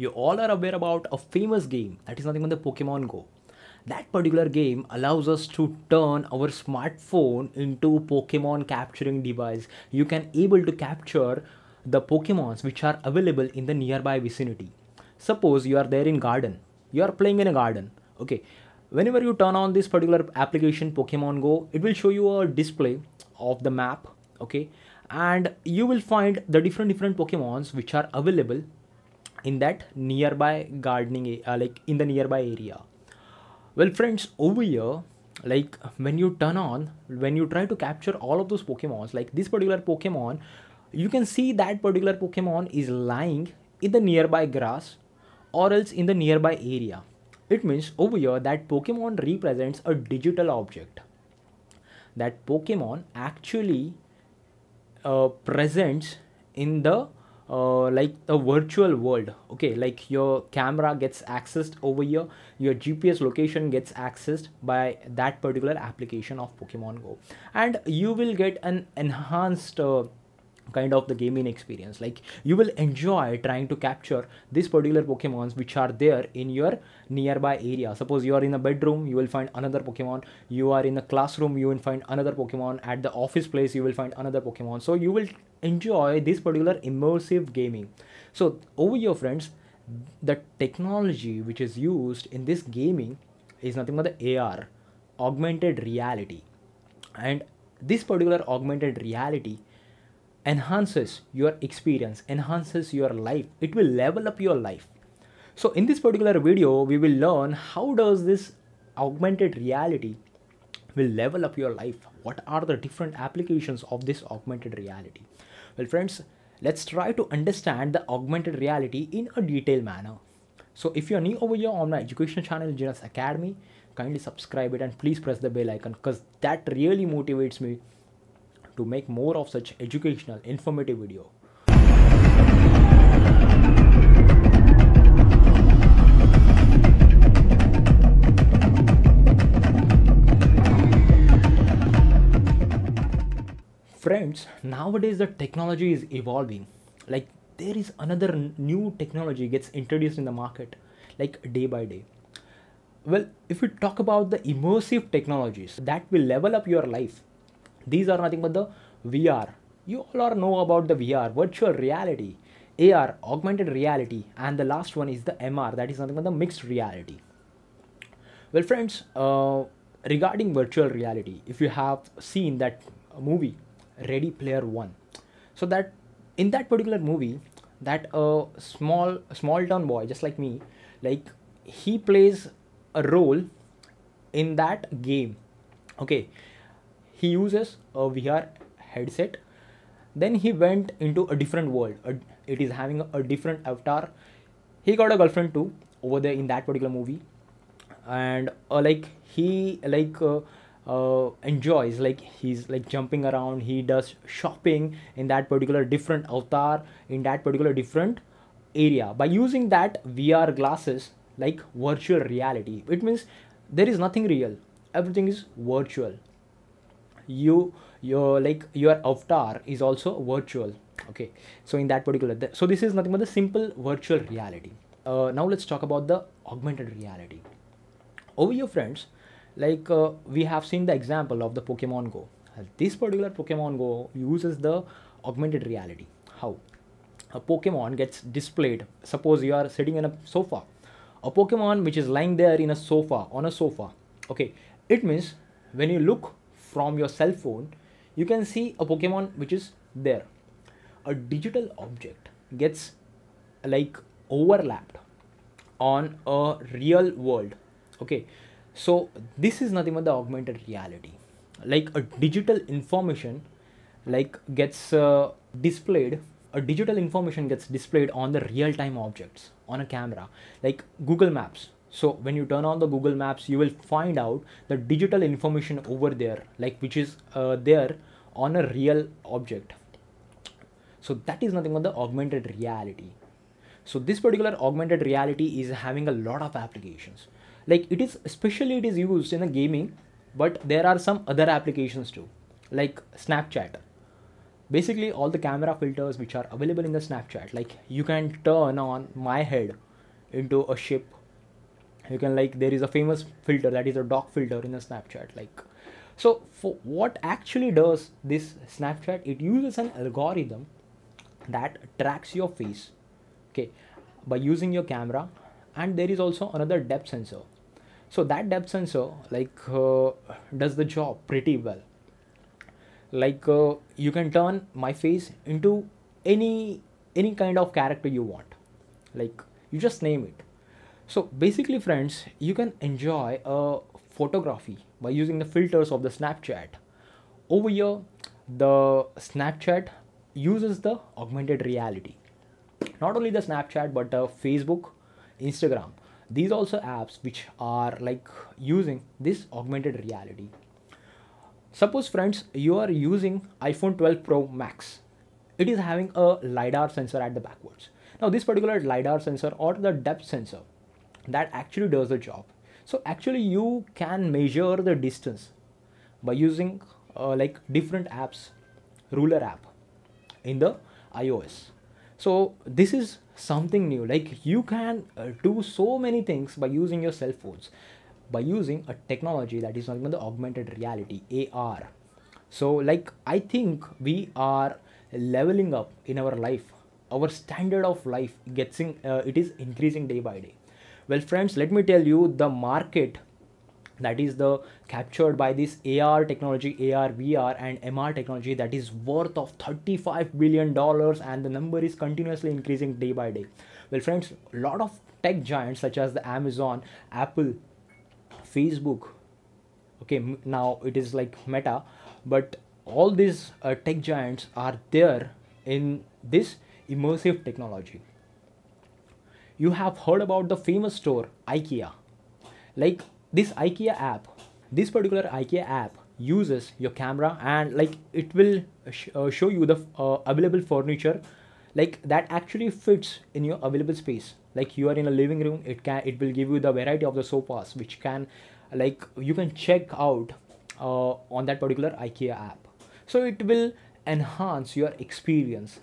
you all are aware about a famous game that is nothing but the Pokemon Go. That particular game allows us to turn our smartphone into Pokemon capturing device. You can able to capture the Pokemons which are available in the nearby vicinity. Suppose you are there in garden. You are playing in a garden. Okay. Whenever you turn on this particular application Pokemon Go, it will show you a display of the map. Okay. And you will find the different different Pokemons which are available in that nearby gardening uh, like in the nearby area. Well friends over here like when you turn on when you try to capture all of those pokemons like this particular pokemon you can see that particular pokemon is lying in the nearby grass or else in the nearby area. It means over here that pokemon represents a digital object. That pokemon actually uh, presents in the uh, like a virtual world okay? Like your camera gets accessed over here your gps location gets accessed by that particular application of pokemon go. And you will get an enhanced uh, kind of the gaming experience. Like you will enjoy trying to capture these particular pokemons which are there in your nearby area. Suppose you are in a bedroom you will find another pokemon. You are in a classroom you will find another pokemon. At the office place you will find another pokemon. So you will enjoy this particular immersive gaming. So over here friends the technology which is used in this gaming is nothing but the ar augmented reality. And this particular augmented reality enhances your experience enhances your life. It will level up your life. So in this particular video we will learn how does this augmented reality will level up your life? What are the different applications of this augmented reality? Well friends let's try to understand the augmented reality in a detailed manner. So if you're new over here on my education channel Engineer's Academy kindly subscribe it and please press the bell icon because that really motivates me to make more of such educational informative video. Friends nowadays the technology is evolving. Like there is another new technology gets introduced in the market like day by day. Well if we talk about the immersive technologies that will level up your life these are nothing but the VR. You all are know about the VR, virtual reality, AR, augmented reality, and the last one is the MR, that is nothing but the mixed reality. Well, friends, uh, regarding virtual reality, if you have seen that movie, Ready Player One, so that in that particular movie, that a uh, small small town boy, just like me, like he plays a role in that game. Okay, he uses a VR headset. Then he went into a different world. It is having a different avatar. He got a girlfriend too over there in that particular movie, and uh, like he like uh, uh, enjoys like he's like jumping around. He does shopping in that particular different avatar in that particular different area by using that VR glasses like virtual reality. It means there is nothing real. Everything is virtual you your like your avatar is also virtual okay? So in that particular th- so this is nothing but the simple virtual reality. Uh, now let's talk about the augmented reality. Over here friends like uh, we have seen the example of the pokemon go. This particular pokemon go uses the augmented reality. How? A pokemon gets displayed. Suppose you are sitting in a sofa. A pokemon which is lying there in a sofa on a sofa okay? It means when you look from your cell phone, you can see a Pokemon which is there. A digital object gets like overlapped on a real world. Okay, so this is nothing but the augmented reality. Like a digital information, like gets uh, displayed. A digital information gets displayed on the real time objects on a camera, like Google Maps so when you turn on the google maps you will find out the digital information over there like which is uh, there on a real object. So that is nothing but the augmented reality. So this particular augmented reality is having a lot of applications. Like it is especially it is used in the gaming but there are some other applications too like snapchat. Basically all the camera filters which are available in the snapchat like you can turn on my head into a ship you can like there is a famous filter that is a dog filter in the snapchat like. So for what actually does this snapchat it uses an algorithm that tracks your face okay by using your camera. And there is also another depth sensor. So that depth sensor like uh, does the job pretty well. Like uh, you can turn my face into any any kind of character you want. Like you just name it so basically friends you can enjoy a photography by using the filters of the snapchat. Over here the snapchat uses the augmented reality. Not only the snapchat but uh, facebook instagram. These also apps which are like using this augmented reality. Suppose friends you are using iphone 12 pro max. It is having a lidar sensor at the backwards. Now this particular lidar sensor or the depth sensor that actually does the job. So actually you can measure the distance by using uh, like different apps ruler app in the ios so this is something new. Like you can uh, do so many things by using your cell phones by using a technology that is not the augmented reality ar so like i think we are leveling up in our life. Our standard of life gets in, uh, it is increasing day by day well friends let me tell you the market that is the captured by this AR technology, AR, VR and MR technology that is worth of 35 billion dollars and the number is continuously increasing day by day. Well friends, a lot of tech giants such as the Amazon, Apple, Facebook, okay, now it is like Meta, but all these uh, tech giants are there in this immersive technology. You have heard about the famous store IKEA. Like this ikea app this particular ikea app uses your camera and like it will sh- uh, show you the uh, available furniture like that actually fits in your available space. Like you are in a living room it can it will give you the variety of the sofas which can like you can check out uh, on that particular ikea app. So it will enhance your experience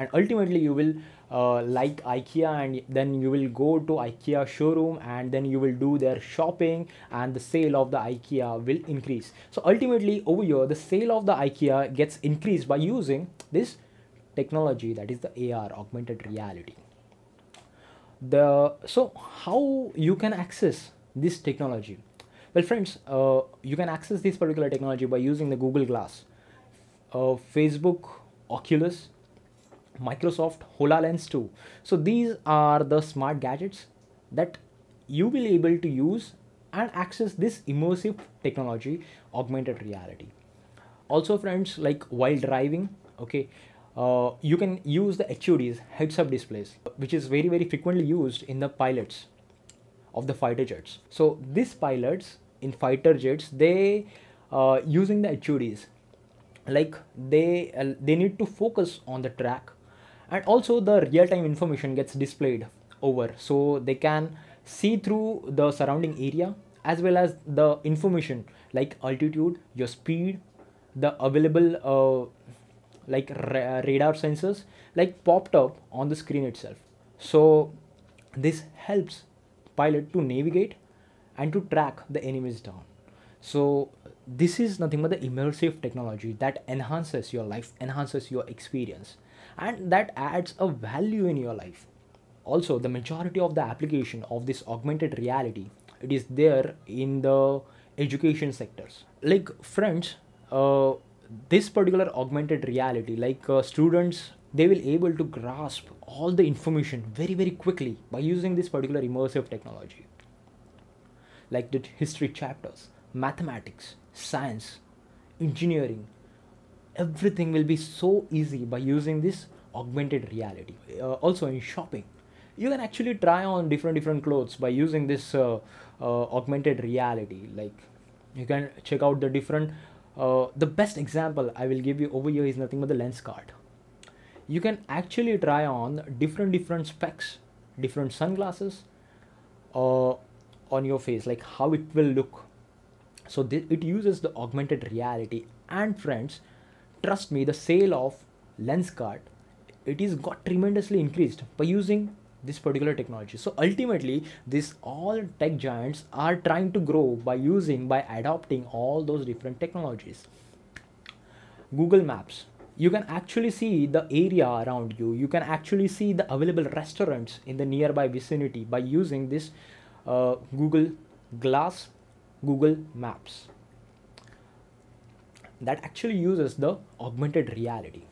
and ultimately you will uh, like ikea and then you will go to ikea showroom and then you will do their shopping and the sale of the ikea will increase. So ultimately over here the sale of the ikea gets increased by using this technology that is the ar augmented reality. The so how you can access this technology? Well friends uh, you can access this particular technology by using the google glass. Uh, facebook oculus Microsoft HoloLens 2. So these are the smart gadgets that you will be able to use and access this immersive technology, augmented reality. Also friends, like while driving, okay, uh, you can use the HUDs, heads-up displays, which is very, very frequently used in the pilots of the fighter jets. So these pilots in fighter jets, they uh, using the HUDs, like they uh, they need to focus on the track and also the real-time information gets displayed over. So they can see through the surrounding area as well as the information like altitude your speed the available uh, like ra- radar sensors like popped up on the screen itself. So this helps pilot to navigate and to track the enemies down. So this is nothing but the immersive technology that enhances your life enhances your experience and that adds a value in your life. Also the majority of the application of this augmented reality it is there in the education sectors. Like friends uh, this particular augmented reality like uh, students they will able to grasp all the information very very quickly by using this particular immersive technology. Like the history chapters mathematics science engineering everything will be so easy by using this augmented reality. Uh, also in shopping you can actually try on different different clothes by using this uh, uh, augmented reality. Like you can check out the different uh, the best example i will give you over here is nothing but the Lenskart. you can actually try on different different specs different sunglasses uh, on your face like how it will look. So it uses the augmented reality. And friends trust me the sale of Lenskart it is got tremendously increased by using this particular technology. So ultimately this all tech giants are trying to grow by using by adopting all those different technologies. Google maps. You can actually see the area around you. You can actually see the available restaurants in the nearby vicinity by using this uh, google glass google maps that actually uses the augmented reality.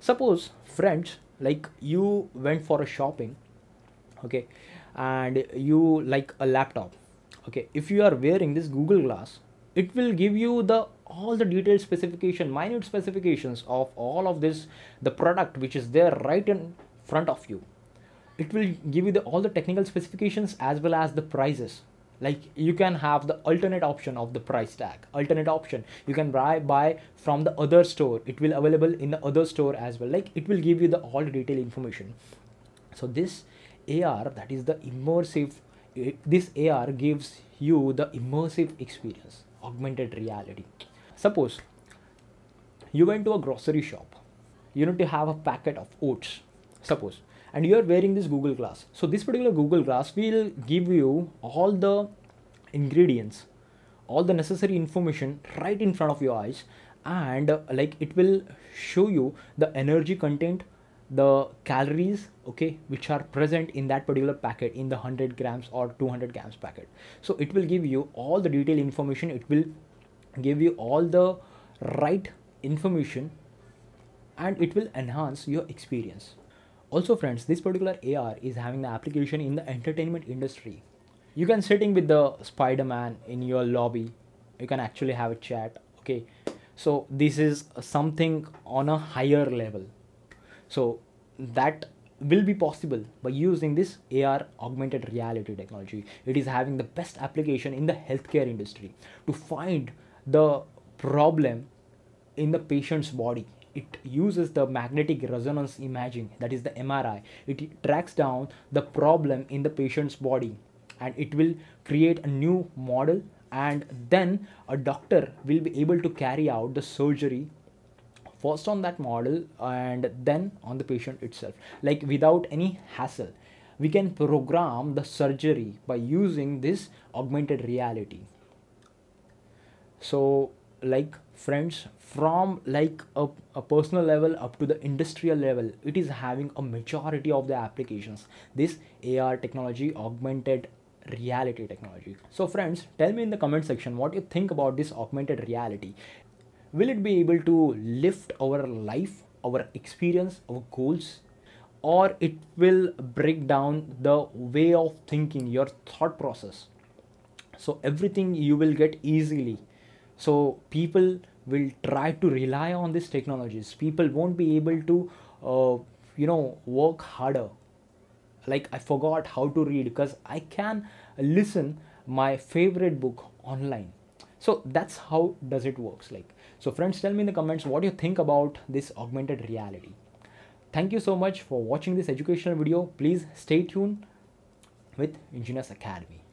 Suppose friends like you went for a shopping okay and you like a laptop okay. If you are wearing this google glass it will give you the all the detailed specification minute specifications of all of this the product which is there right in front of you. It will give you the all the technical specifications as well as the prices like you can have the alternate option of the price tag. Alternate option. You can buy buy from the other store. It will available in the other store as well. Like it will give you the all detail information. So this ar that is the immersive eh, this ar gives you the immersive experience augmented reality. Suppose you went to a grocery shop. You need to have a packet of oats. Suppose and you are wearing this google glass. So this particular google glass will give you all the ingredients all the necessary information right in front of your eyes. And uh, like it will show you the energy content the calories okay which are present in that particular packet in the 100 grams or 200 grams packet. So it will give you all the detailed information. It will give you all the right information and it will enhance your experience also friends, this particular AR is having the application in the entertainment industry. You can sitting with the Spider-Man in your lobby. You can actually have a chat. Okay. So this is something on a higher level. So that will be possible by using this AR augmented reality technology. It is having the best application in the healthcare industry to find the problem in the patient's body it uses the magnetic resonance imaging that is the mri it tracks down the problem in the patient's body and it will create a new model and then a doctor will be able to carry out the surgery first on that model and then on the patient itself. Like without any hassle we can program the surgery by using this augmented reality. So like friends from like a, a personal level up to the industrial level it is having a majority of the applications. This ar technology augmented reality technology. So friends tell me in the comment section what you think about this augmented reality. Will it be able to lift our life our experience our goals? Or it will break down the way of thinking your thought process? So everything you will get easily so people will try to rely on these technologies. People won't be able to uh, you know work harder. Like i forgot how to read because i can listen my favorite book online. So that's how does it works like. So friends tell me in the comments what you think about this augmented reality? Thank you so much for watching this educational video. Please stay tuned with engineers academy